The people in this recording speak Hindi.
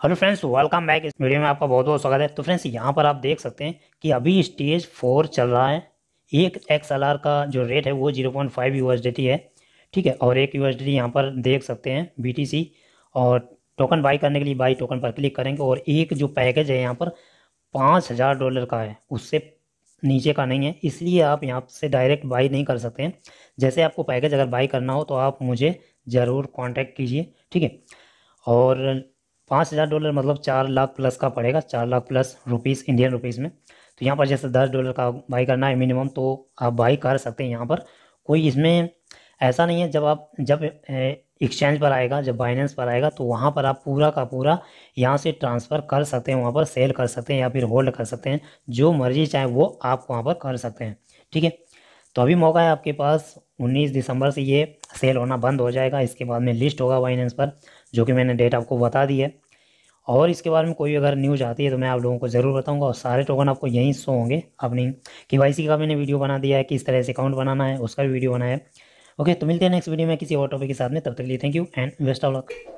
हेलो फ्रेंड्स वेलकम बैक इस वीडियो में आपका बहुत बहुत स्वागत है। तो फ्रेंड्स, यहाँ पर आप देख सकते हैं कि अभी स्टेज फोर चल रहा है। एक एक्स एल का जो रेट है, वो ज़ीरो पॉइंट फाइव यू है। ठीक है, और एक यू यहाँ पर देख सकते हैं बीटीसी और टोकन बाई करने के लिए बाई टोकन पर क्लिक करेंगे और एक जो पैकेज है यहाँ पर पाँच हज़ार डॉलर का है। उससे नीचे का नहीं है, इसलिए आप यहाँ से डायरेक्ट बाई नहीं कर सकते हैं। जैसे आपको पैकेज अगर बाई करना हो तो आप मुझे ज़रूर कॉन्टैक्ट कीजिए। ठीक है, और पाँच हज़ार डॉलर मतलब चार लाख प्लस का पड़ेगा, चार lakh plus rupees Indian rupees में। तो यहाँ पर जैसे दस डॉलर का बाई करना है मिनिमम तो आप बाई कर सकते हैं यहाँ पर। कोई इसमें ऐसा नहीं है, जब आप, जब एक्सचेंज पर आएगा, जब बाइनेंस पर आएगा तो वहाँ पर आप पूरा का पूरा यहाँ से ट्रांसफ़र कर सकते हैं, वहाँ पर सेल कर सकते हैं या फिर होल्ड कर सकते हैं, जो मर्ज़ी चाहे वो आप वहाँ पर कर सकते हैं। ठीक है? तो अभी मौका है आपके पास 19 दिसंबर से ये सेल होना बंद हो जाएगा। इसके बाद में लिस्ट होगा बाइनेंस पर, जो कि मैंने डेट आपको बता दी है। और इसके बारे में कोई अगर न्यूज़ आती है तो मैं आप लोगों को ज़रूर बताऊँगा और सारे टोकन आपको यहीं शो होंगे अपनी के का मैंने वीडियो बना दिया है किस तरह से अकाउंट बनाना है, उसका भी वीडियो बनाया है। ओके तो मिलते हैं नेक्स्ट वीडियो में किसी और टॉपिक के साथ में, तब तक लिए thank you and best of luck